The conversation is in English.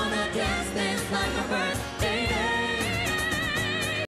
wanna dance.